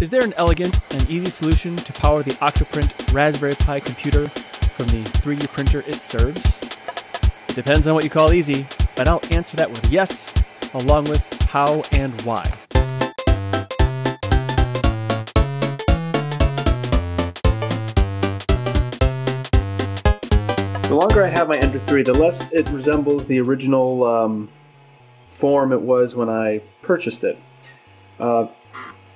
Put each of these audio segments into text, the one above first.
Is there an elegant and easy solution to power the Octoprint Raspberry Pi computer from the 3D printer it serves? Depends on what you call easy, but I'll answer that with yes, along with how and why. The longer I have my Ender 3, the less it resembles the original um, form it was when I purchased it. Uh,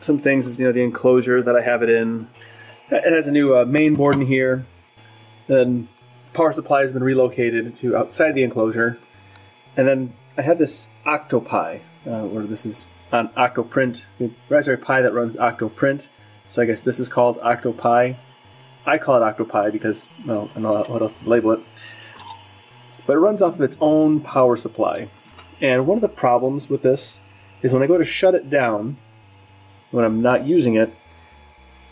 some things is you know the enclosure that I have it in. It has a new uh, main board in here. Then power supply has been relocated to outside the enclosure, and then I have this Octopi, uh, where this is on Octoprint, Raspberry Pi that runs Octoprint. So I guess this is called Octopi. I call it Octopi because, well, I don't know what else to label it. But it runs off of its own power supply. And one of the problems with this is when I go to shut it down, when I'm not using it,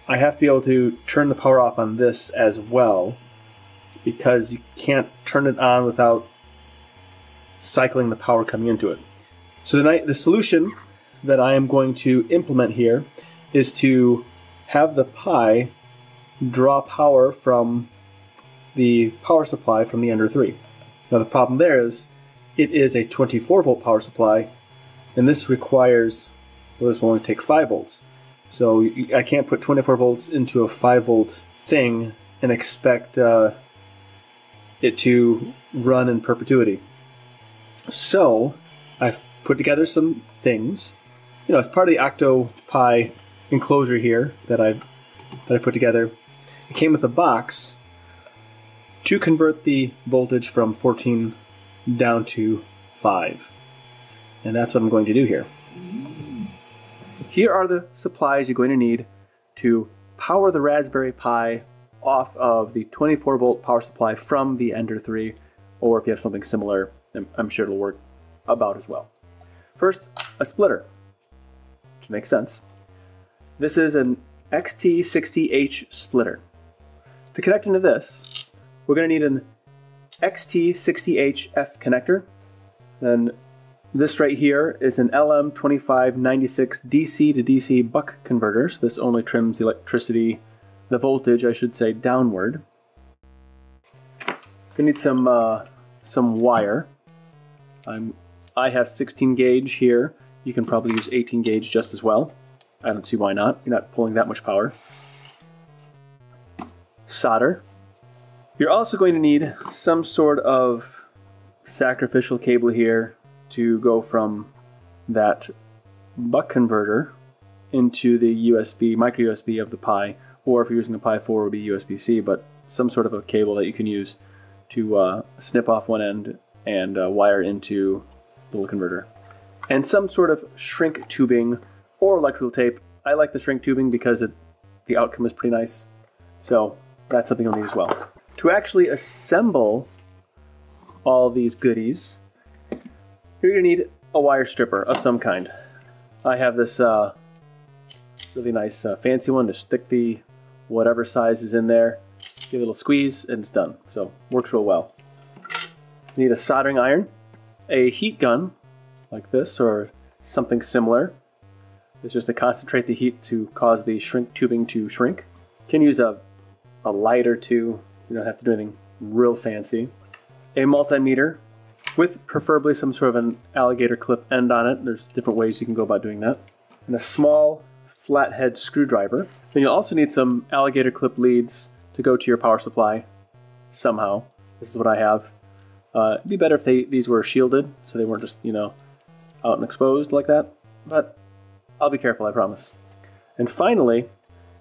I have to be able to turn the power off on this as well because you can't turn it on without cycling the power coming into it. So the, the solution that I am going to implement here is to have the Pi draw power from the power supply from the Ender 3. Now the problem there is it is a 24 volt power supply and this requires, well this will only take 5 volts. So I can't put 24 volts into a 5 volt thing and expect uh, it to run in perpetuity. So I've put together some things. You know, it's part of the OctoPi enclosure here that I that I put together. It came with a box to convert the voltage from 14 down to 5. And that's what I'm going to do here. Here are the supplies you're going to need to power the Raspberry Pi off of the 24 volt power supply from the Ender 3, or if you have something similar, I'm sure it'll work about as well. First, a splitter, which makes sense. This is an XT60H splitter. To connect into this, we're going to need an XT60HF connector. Then this right here is an LM2596 DC to DC buck converter. So this only trims the electricity, the voltage, I should say, downward. Gonna need some uh, some wire. I'm I have 16 gauge here. You can probably use 18 gauge just as well. I don't see why not. You're not pulling that much power. Solder. You're also going to need some sort of sacrificial cable here to go from that buck converter into the USB, micro USB of the Pi, or if you're using a Pi 4, it would be USB-C, but some sort of a cable that you can use to uh, snip off one end and uh, wire into the little converter. And some sort of shrink tubing or electrical tape. I like the shrink tubing because it, the outcome is pretty nice. So that's something you'll need as well. To actually assemble all these goodies, you're gonna need a wire stripper of some kind. I have this uh, really nice uh, fancy one to stick the whatever size is in there. Give it a little squeeze and it's done. So works real well. You need a soldering iron, a heat gun like this or something similar. It's just to concentrate the heat to cause the shrink tubing to shrink. You can use a, a light or two. You don't have to do anything real fancy. A multimeter with preferably some sort of an alligator clip end on it. There's different ways you can go about doing that. And a small flathead screwdriver. Then you'll also need some alligator clip leads to go to your power supply somehow. This is what I have. Uh, it'd be better if they, these were shielded, so they weren't just, you know, out and exposed like that. But I'll be careful, I promise. And finally,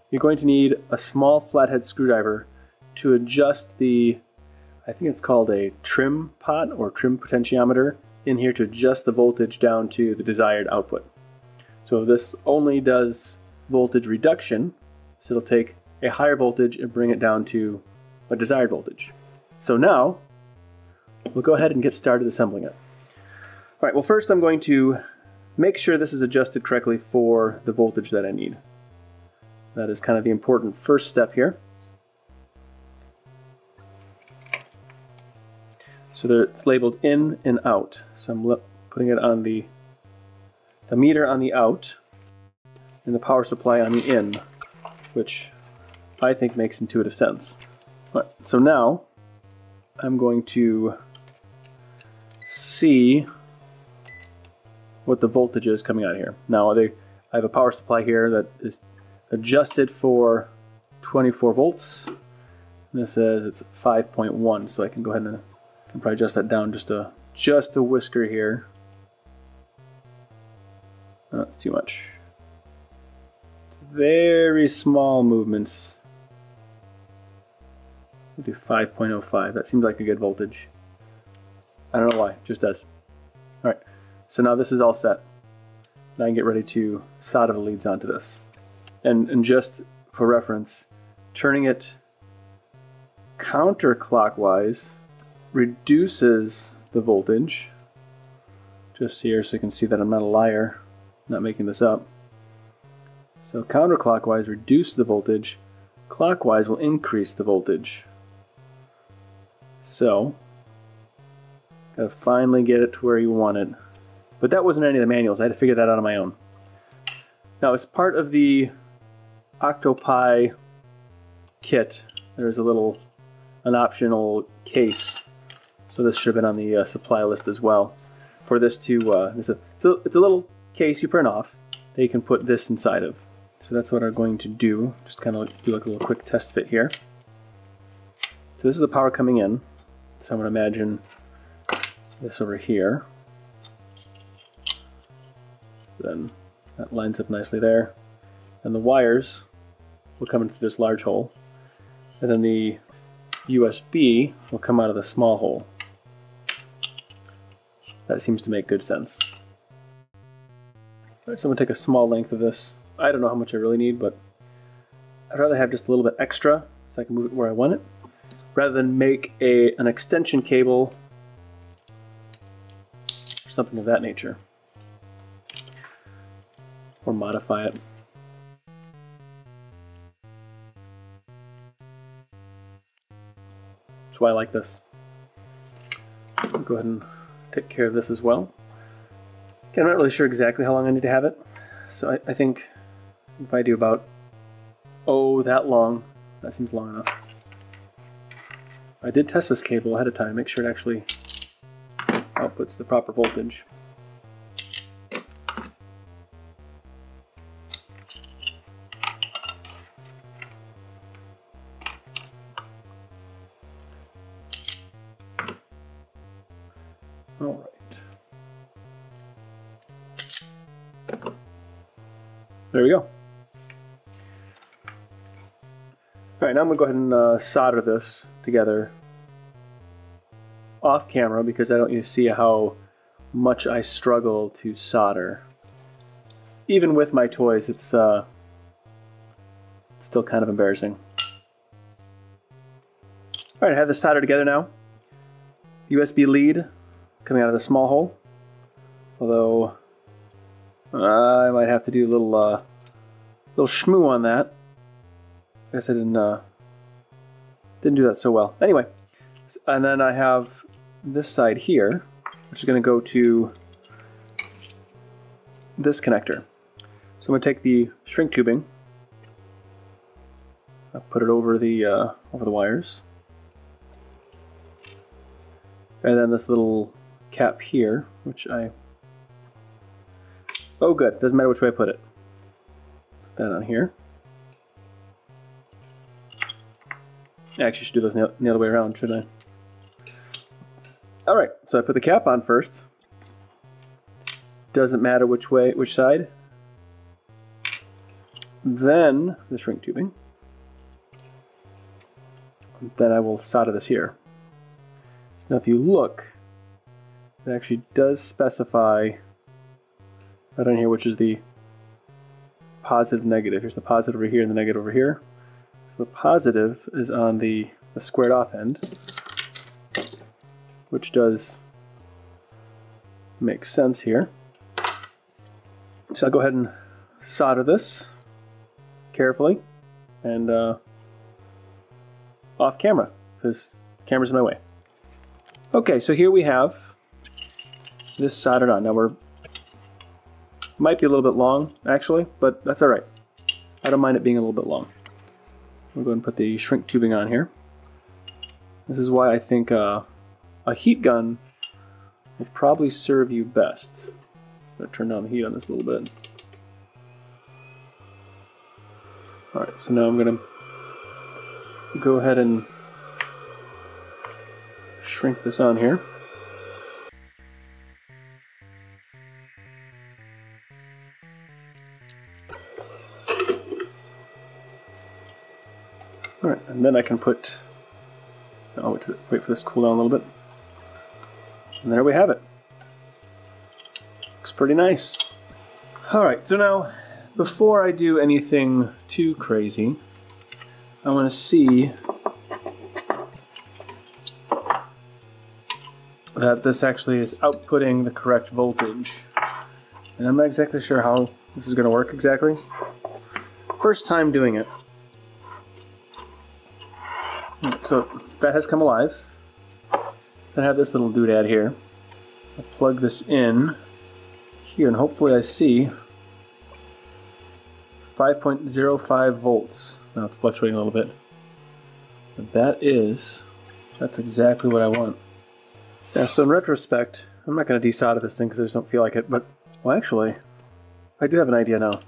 you're going to need a small flathead screwdriver to adjust the I think it's called a trim pot or trim potentiometer in here to adjust the voltage down to the desired output. So this only does voltage reduction, so it'll take a higher voltage and bring it down to a desired voltage. So now, we'll go ahead and get started assembling it. All right, well first I'm going to make sure this is adjusted correctly for the voltage that I need. That is kind of the important first step here. So it's labeled in and out. So I'm putting it on the, the meter on the out. and the power supply on the in, which I think makes intuitive sense. Right, so now I'm going to see what the voltage is coming out here. Now they, I have a power supply here that is adjusted for 24 volts. This says it's 5.1, so I can go ahead and probably adjust that down just a just a whisker here. that's too much. Very small movements. We'll do 5.05. That seems like a good voltage. I don't know why, just does. All right, so now this is all set. Now I can get ready to solder the leads onto this. And, and just for reference, turning it counterclockwise reduces the voltage. Just here so you can see that I'm not a liar, not making this up. So counterclockwise reduce the voltage, clockwise will increase the voltage. So, gotta finally get it to where you want it. But that wasn't any of the manuals, I had to figure that out on my own. Now as part of the Octopi kit, there's a little, an optional case so this should have been on the uh, supply list as well. For this to, uh, it's, a, it's, a, it's a little case you print off that you can put this inside of. So that's what I'm going to do. Just kind of do like a little quick test fit here. So this is the power coming in. So I'm going to imagine this over here. Then that lines up nicely there. And the wires will come into this large hole. And then the USB will come out of the small hole. That seems to make good sense. Alright, so I'm going to take a small length of this. I don't know how much I really need, but I'd rather have just a little bit extra so I can move it where I want it, rather than make a an extension cable or something of that nature. Or modify it. That's why I like this. Go ahead and take care of this as well. Okay, I'm not really sure exactly how long I need to have it, so I, I think if I do about, oh, that long, that seems long enough. I did test this cable ahead of time, make sure it actually outputs the proper voltage. There we go. All right, now I'm gonna go ahead and uh, solder this together off camera because I don't you see how much I struggle to solder. Even with my toys, it's uh, still kind of embarrassing. All right, I have this soldered together now. USB lead coming out of the small hole. Although I might have to do a little uh, little shmoo on that. I guess I didn't uh, didn't do that so well. Anyway, and then I have this side here, which is going to go to this connector. So I'm going to take the shrink tubing, I'll put it over the uh, over the wires, and then this little cap here, which I Oh good, doesn't matter which way I put it. That on here. I actually should do this the, the other way around, shouldn't I? Alright, so I put the cap on first. Doesn't matter which way, which side. Then the shrink tubing. Then I will solder this here. Now if you look, it actually does specify right on here, which is the positive negative. Here's the positive over here and the negative over here. So the positive is on the, the squared off end, which does make sense here. So I'll go ahead and solder this carefully and uh, off camera because camera's in my way. Okay, so here we have this soldered on. Now we're Might be a little bit long, actually, but that's all right. I don't mind it being a little bit long. We'll go ahead and put the shrink tubing on here. This is why I think uh, a heat gun will probably serve you best. I'm to turn down the heat on this a little bit. Alright, so now I'm going to go ahead and shrink this on here. And then I can put... I'll wait, to, wait for this to cool down a little bit. And there we have it. Looks pretty nice. Alright, so now, before I do anything too crazy, I want to see that this actually is outputting the correct voltage. And I'm not exactly sure how this is going to work exactly. First time doing it. So that has come alive. I have this little doodad here. I'll plug this in here and hopefully I see 5.05 volts. Now it's fluctuating a little bit. But that is, that's exactly what I want. Yeah, so in retrospect, I'm not going to desolder this thing because I just don't feel like it, but, well actually, I do have an idea now.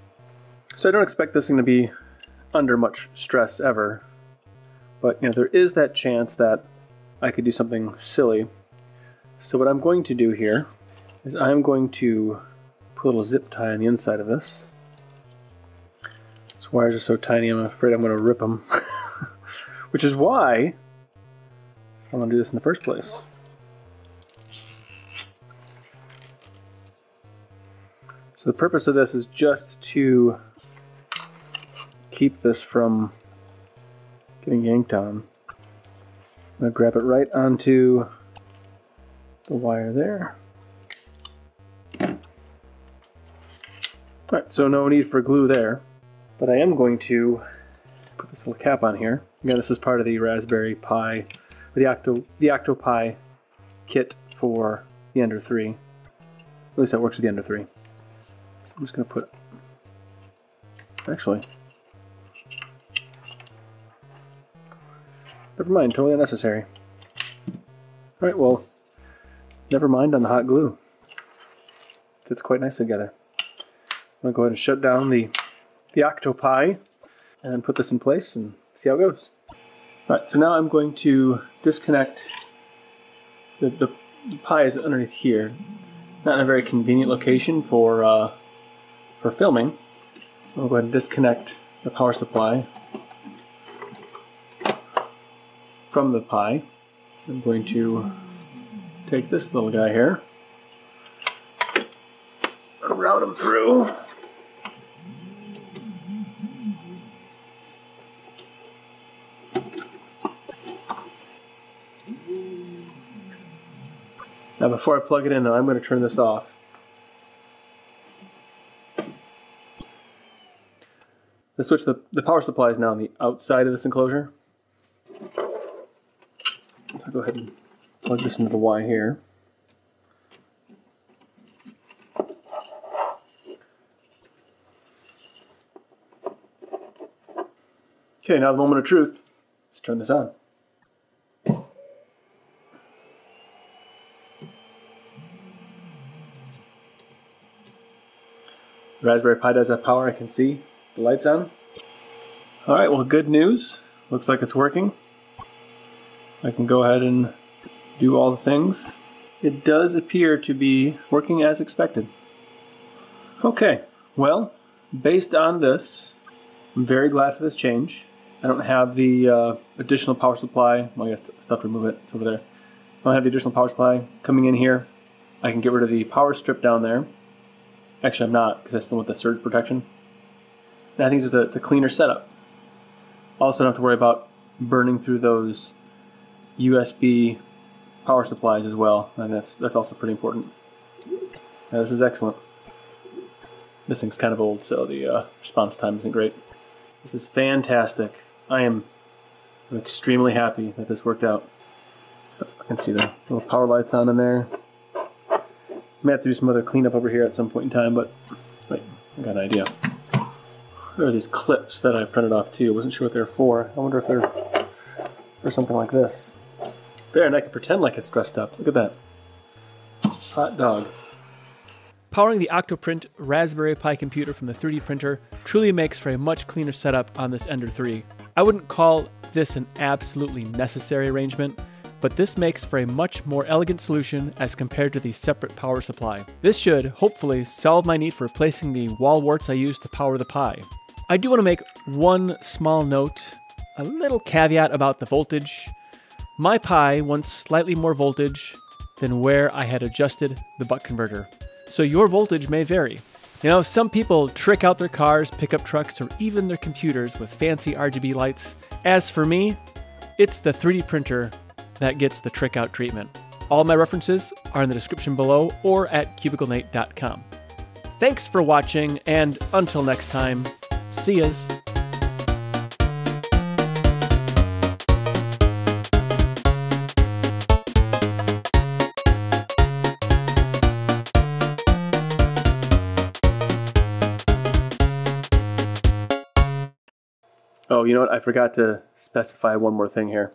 So I don't expect this thing to be under much stress ever, but you know, there is that chance that I could do something silly. So what I'm going to do here is I'm going to put a little zip tie on the inside of this. These wires are so tiny I'm afraid I'm going to rip them. Which is why I want to do this in the first place. So the purpose of this is just to keep this from getting yanked on. I'm going to grab it right onto the wire there. Alright, so no need for glue there, but I am going to put this little cap on here. Again, this is part of the Raspberry Pi, the Octo, the OctoPi kit for the Ender 3. At least that works with the Ender 3. I'm just going to put, actually, never mind, totally unnecessary. Alright, well, never mind on the hot glue. Fits quite nice together. I'm going to go ahead and shut down the, the OctoPi and put this in place and see how it goes. Alright, so now I'm going to disconnect the, the, the Pi is underneath here. Not in a very convenient location for uh, for filming, I'll go ahead and disconnect the power supply from the Pi, I'm going to take this little guy here, route him through. Now before I plug it in though, I'm going to turn this off. The switch, the, the power supply is now on the outside of this enclosure. So go ahead and plug this into the Y here. Okay, now the moment of truth. Let's turn this on. The Raspberry Pi does have power, I can see the lights on. All right, well, good news. Looks like it's working. I can go ahead and do all the things. It does appear to be working as expected. Okay, well, based on this, I'm very glad for this change. I don't have the uh, additional power supply. Well, I guess stuff to remove it. It's over there. I don't have the additional power supply coming in here. I can get rid of the power strip down there. Actually, I'm not because I still want the surge protection. And I think it's a, it's a cleaner setup. Also, don't have to worry about burning through those USB power supplies as well. And that's that's also pretty important. Now, this is excellent. This thing's kind of old, so the uh, response time isn't great. This is fantastic. I am I'm extremely happy that this worked out. I can see the little power lights on in there. May have to do some other cleanup over here at some point in time, but wait, I got an idea. There are these clips that I printed off too. I wasn't sure what they're for. I wonder if they're for something like this. There, and I can pretend like it's dressed up. Look at that. Hot dog. Powering the Octoprint Raspberry Pi computer from the 3D printer truly makes for a much cleaner setup on this Ender 3. I wouldn't call this an absolutely necessary arrangement, but this makes for a much more elegant solution as compared to the separate power supply. This should, hopefully, solve my need for replacing the wall warts I use to power the Pi. I do want to make one small note, a little caveat about the voltage. My Pi wants slightly more voltage than where I had adjusted the buck converter, so your voltage may vary. You know, some people trick out their cars, pickup trucks, or even their computers with fancy RGB lights. As for me, it's the 3D printer that gets the trick out treatment. All my references are in the description below or at cubiclenate.com. Thanks for watching, and until next time, see yas. You know what? I forgot to specify one more thing here.